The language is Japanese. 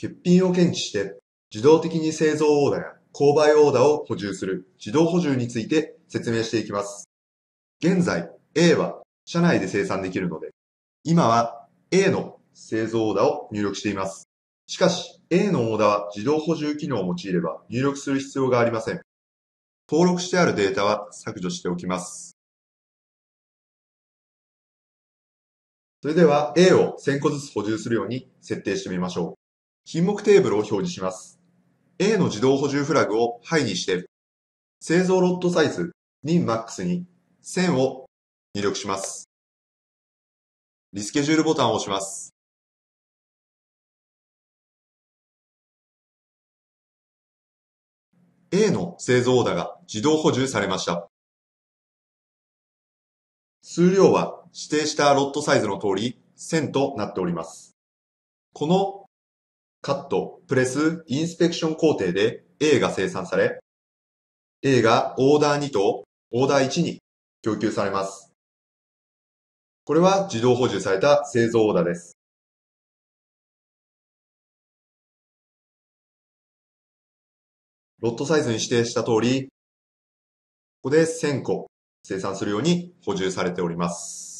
欠品を検知して自動的に製造オーダーや購買オーダーを補充する自動補充について説明していきます。現在 A は社内で生産できるので、今は A の製造オーダーを入力しています。しかし A のオーダーは自動補充機能を用いれば入力する必要がありません。登録してあるデータは削除しておきます。それでは A を1000個ずつ補充するように設定してみましょう。品目テーブルを表示します。A の自動補充フラグを High にして、製造ロットサイズ MinMax に1000を入力します。リスケジュールボタンを押します。A の製造オーダーが自動補充されました。数量は指定したロットサイズの通り1000となっております。このカット、プレス、インスペクション工程で A が生産され、A がオーダー2とオーダー1に供給されます。これは自動補充された製造オーダーです。ロットサイズに指定した通り、ここで1000個生産するように補充されております。